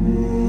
Mm.